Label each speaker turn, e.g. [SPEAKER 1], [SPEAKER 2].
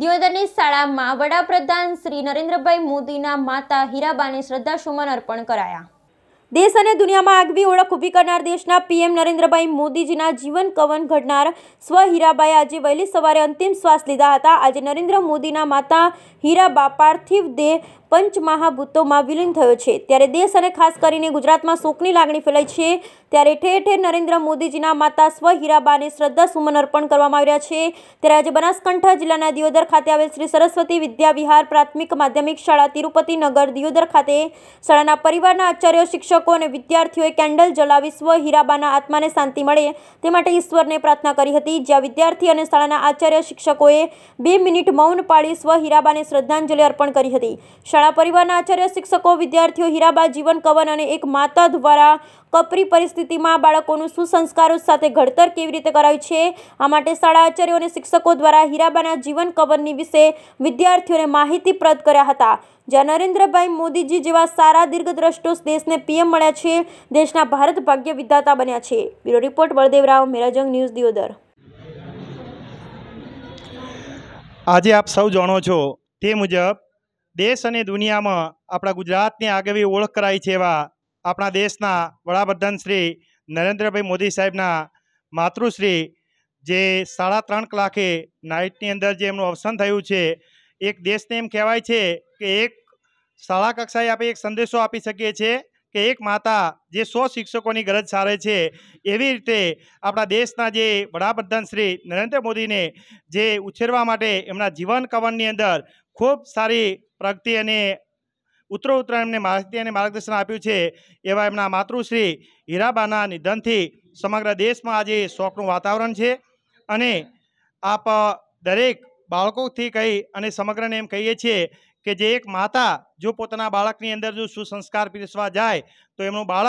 [SPEAKER 1] દિયોદરની શાળામાં વડાપ્રધાન શ્રી નરેન્દ્રભાઈ મોદીના માતા હીરાબાને શ્રદ્ધાસુમન અર્પણ કરાયા. દેશ અને દુનિયામાં આગવી ઓળખ ઊભી કરનાર દેશના પીએમ નરેન્દ્રભાઈ મોદીજીના જીવન કવન ઘડનાર સ્વ હીરાબાએ આજે વહેલી સવારે અંતિમ શ્વાસ લીધા હતા. આજે નરેન્દ્ર મોદીના માતા હીરાબા પાર્થિવ દેહ પંચમહાભૂતોમાં વિલીન થયો છે. ત્યારે દેશ અને ખાસ કરીને ગુજરાતમાં શોકની લાગણી ફેલાઈ છે. ત્યારે ઠેર ઠેર નરેન્દ્ર મોદીજીના માતા સ્વ હીરાબાને શ્રદ્ધાસુમન અર્પણ કરવામાં આવ્યા છે. ત્યારે આજે બનાસકાંઠા જિલ્લાના દિયોદર ખાતે આવેલ શ્રી સરસ્વતી વિદ્યા વિહાર પ્રાથમિક માધ્યમિક શાળા તિરુપતિ નગર દિયોદર ખાતે શાળાના પરિવારના આચાર્યો, શિક્ષકો અને વિદ્યાર્થીઓએ કેન્ડલ જલાવી સ્વ હીરાબાના આત્માને શાંતિ મળે તે માટે ઈશ્વરને પ્રાર્થના કરી હતી. જ્યાં વિદ્યાર્થી અને શાળાના આચાર્ય, શિક્ષકોએ બે મિનિટ મૌન પાળી સ્વ હીરાબાને શ્રદ્ધાંજલિ અર્પણ કરી હતી. શાળા પરિવારના આચાર્ય, શિક્ષકો, વિદ્યાર્થીઓ, હીરાબા, જીવન કવન અને એક માતા દ્વારા કપરી પરિસ્થિતિમાં બાળકોનું સુસંસ્કારો સાથે ઘડતર કેવી રીતે કરાયું છે? આ માટે શાળા આચાર્યો અને શિક્ષકો દ્વારા હીરાબાના જીવન કવનની વિશે વિદ્યાર્થીઓને માહિતીપ્રદ કર્યા હતા. જ્યાં નરેન્દ્રભાઈ મોદીજી જેવા સારા દીર્ઘદ્રષ્ટો દેશને પીએમ મળ્યા છે, દેશના ભારત ભાગ્ય વિધાતા બન્યા છે. Bureau report Baldevrao મેરાજંગ news, Deodar.
[SPEAKER 2] આજે આપ સૌ જાણો છો તે મુજબ દેશ અને દુનિયામાં આપણા ગુજરાતની આગવી ઓળખ કરાઈ છે એવા આપણા દેશના વડાપ્રધાન શ્રી નરેન્દ્રભાઈ મોદી સાહેબના માતૃશ્રી જે સાડા ત્રણ કલાકે નાઇટની અંદર જે એમનું અવસાન થયું છે, એક દેશને એમ કહેવાય છે કે એક શાળા કક્ષાએ આપણે એક સંદેશો આપી શકીએ છીએ કે એક માતા જે સો શિક્ષકોની ગરજ સારે છે, એવી રીતે આપણા દેશના જે વડાપ્રધાન શ્રી નરેન્દ્ર મોદીને જે ઉછેરવા માટે એમના જીવન કવનની અંદર ખૂબ સારી પ્રગતિ અને ઉત્તરો ઉત્તર એમને માહિતી અને માર્ગદર્શન આપ્યું છે એવા એમના માતૃશ્રી હીરાબાના નિધનથી સમગ્ર દેશમાં આજે શોકનું વાતાવરણ છે. અને આપ દરેક બાળકોથી કહી અને સમગ્રને એમ કહીએ છીએ કે જે એક માતા જો પોતાના બાળકની અંદર જો સુસંસ્કાર પીરસવા જાય તો એમનું બાળક